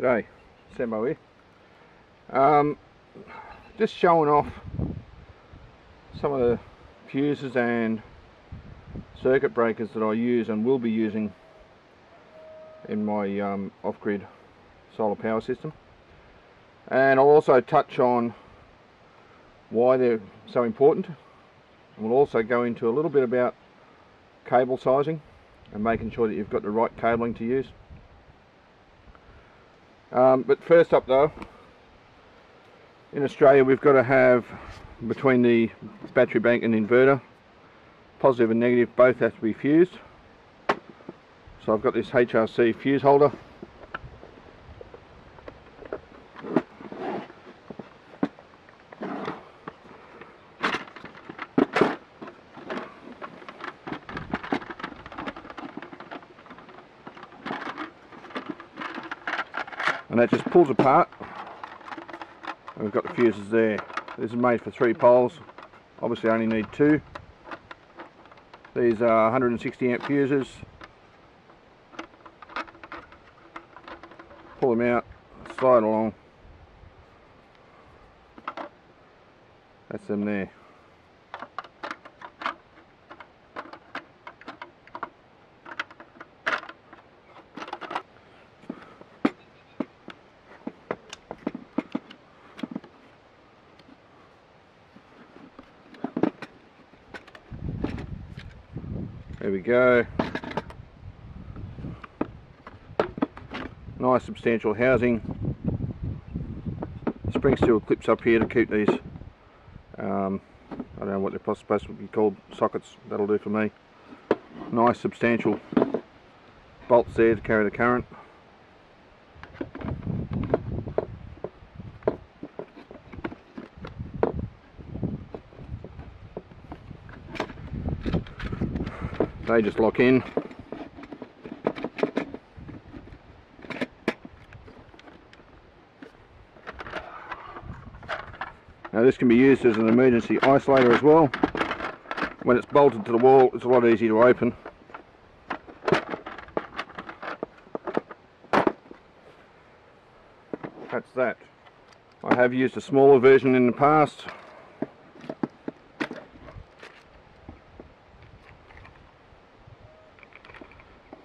G'day, Sembo here. Um, just showing off some of the fuses and circuit breakers that I use and will be using in my um, off-grid solar power system. And I'll also touch on why they're so important. And we'll also go into a little bit about cable sizing and making sure that you've got the right cabling to use. Um, but first up though, in Australia we've got to have between the battery bank and inverter, positive and negative both have to be fused. So I've got this HRC fuse holder and that just pulls apart. And we've got the fuses there. This is made for three poles. Obviously I only need two. These are 160 amp fuses. Pull them out slide along. That's them there There we go. Nice substantial housing. Spring steel clips up here to keep these, um, I don't know what they're supposed to be called, sockets, that'll do for me. Nice substantial bolts there to carry the current. They just lock in. Now this can be used as an emergency isolator as well. When it's bolted to the wall it's a lot easier to open. That's that. I have used a smaller version in the past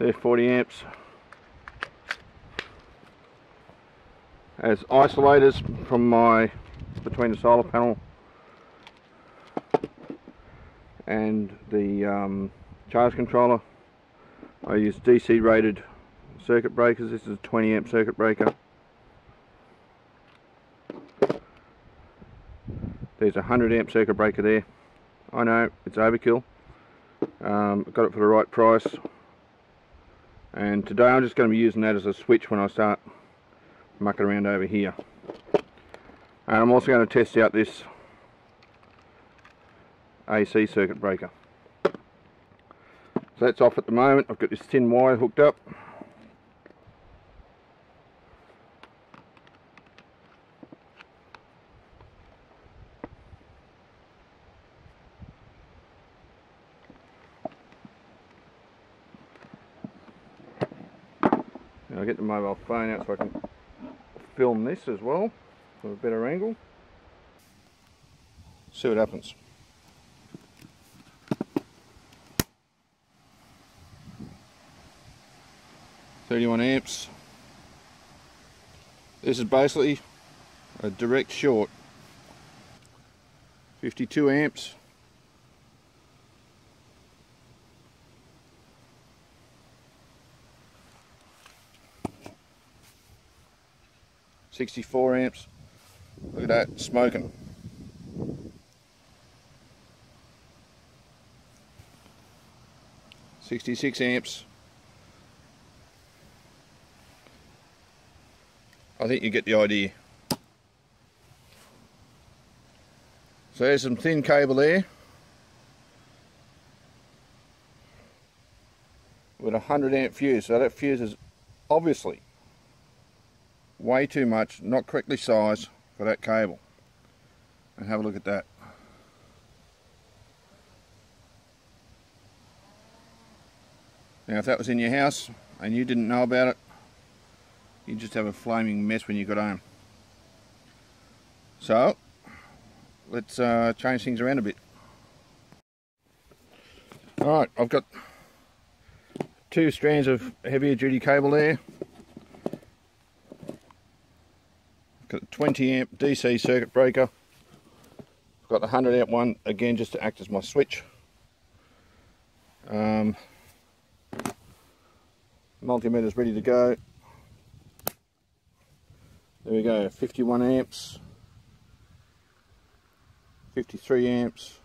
They're 40 amps. As isolators from my between the solar panel and the um, charge controller. I use DC rated circuit breakers. This is a 20 amp circuit breaker. There's a 100 amp circuit breaker there. I know it's overkill. Um, got it for the right price and today I'm just going to be using that as a switch when I start mucking around over here. And I'm also going to test out this AC circuit breaker. So that's off at the moment. I've got this thin wire hooked up mobile phone out so I can film this as well from a better angle. See what happens. Thirty-one amps. This is basically a direct short. Fifty-two amps. 64 amps. Look at that, smoking. Sixty-six amps. I think you get the idea. So there's some thin cable there. With a 100 amp fuse. So that fuse is obviously way too much, not correctly sized for that cable. And have a look at that. Now if that was in your house and you didn't know about it, you'd just have a flaming mess when you got home. So, let's uh, change things around a bit. Alright, I've got two strands of heavier duty cable there. Got a 20 amp DC circuit breaker. Got the 100 amp one again just to act as my switch. Um, multimeter's ready to go. There we go, 51 amps, 53 amps,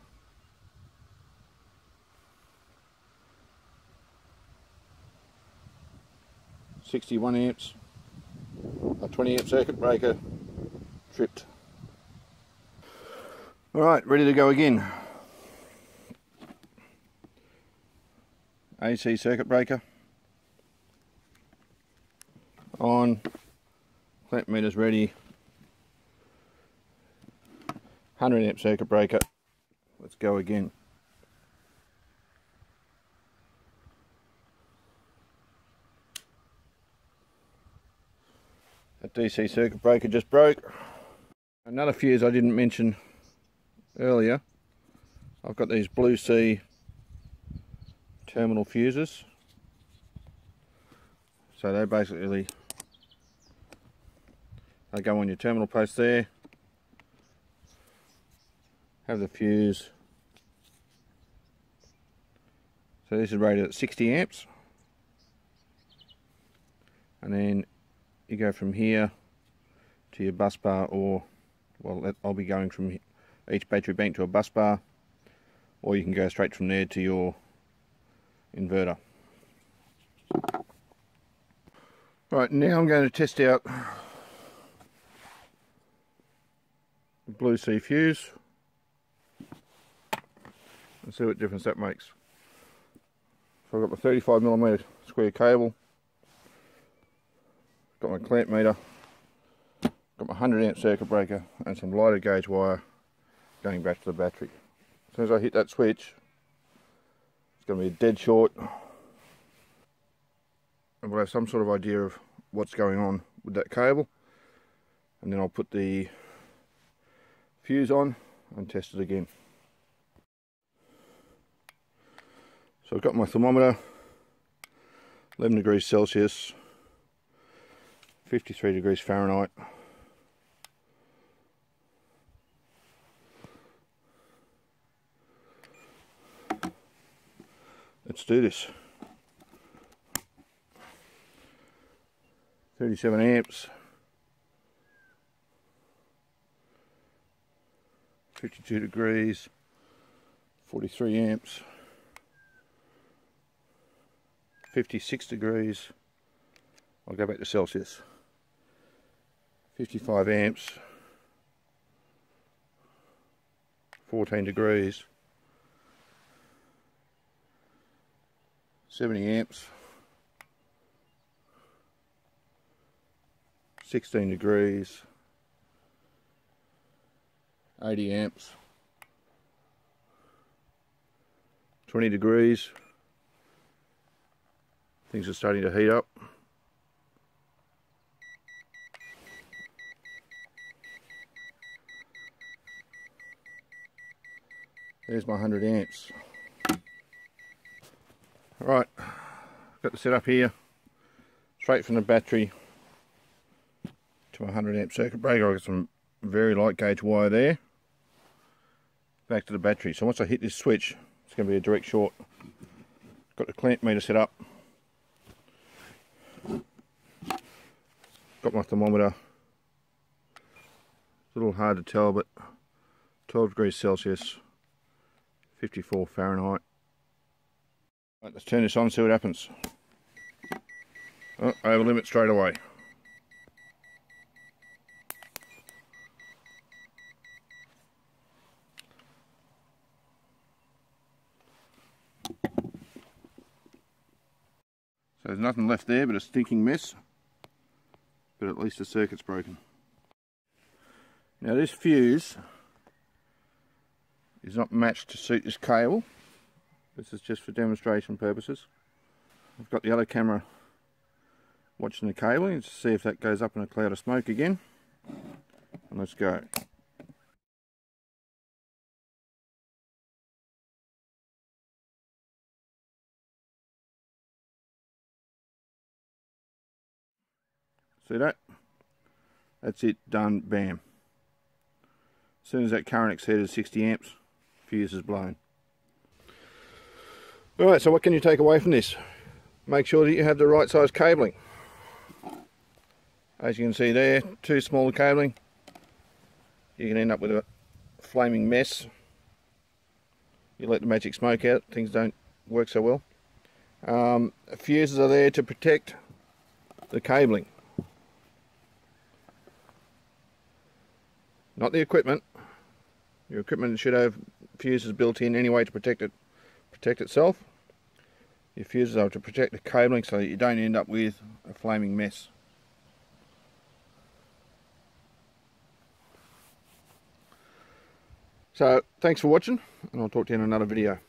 Sixty-one amps, a twenty amp circuit breaker, tripped. All right, ready to go again. AC circuit breaker. On. Clamp meters ready. 100 amp circuit breaker. Let's go again DC circuit breaker just broke. Another fuse I didn't mention earlier. I've got these blue sea terminal fuses. So they basically they go on your terminal post there have the fuse. So this is rated at 60 amps. And then you go from here to your bus bar or well I'll be going from each battery bank to a bus bar or you can go straight from there to your inverter. Right, now I'm going to test out the Blue Sea fuse and see what difference that makes. So I've got my 35mm square cable, got my clamp meter, got my 100 amp circuit breaker and some lighter gauge wire going back to the battery. As soon as I hit that switch, it's going to be a dead short and we'll have some sort of idea of what's going on with that cable and then I'll put the fuse on and test it again. So I've got my thermometer 11 degrees Celsius 53 degrees Fahrenheit. Let's do this. 37 amps. 52 degrees. 43 amps. 56 degrees. I'll go back to Celsius 55 amps 14 degrees 70 amps 16 degrees 80 amps 20 degrees. Things are starting to heat up there's my 100 amps right got the setup here straight from the battery to a 100 amp circuit breaker. I've got some very light gauge wire there. Back to the battery. So once I hit this switch, it's going to be a direct short. Got the clamp meter set up. Got my thermometer. It's a little hard to tell, but 12 degrees Celsius, 54 Fahrenheit. Right, let's turn this on, see what happens. Oh, over limit straight away. So there's nothing left there but a stinking mess. But at least the circuit's broken. Now this fuse is not matched to suit this cable. This is just for demonstration purposes. I've got the other camera watching the cabling to see if that goes up in a cloud of smoke again. And let's go. See that? That's it, done, bam. As soon as that current exceeded 60 amps, fuse is blown. Alright, so what can you take away from this? Make sure that you have the right size cabling. As you can see there, too small cabling, you can end up with a flaming mess. You let the magic smoke out, things don't work so well. Um, fuses are there to protect the cabling. Not the equipment. Your equipment should have fuses built in anyway to protect it, protect itself. Your fuses are to protect the cabling so that you don't end up with a flaming mess. So, thanks for watching, and I'll talk to you in another video.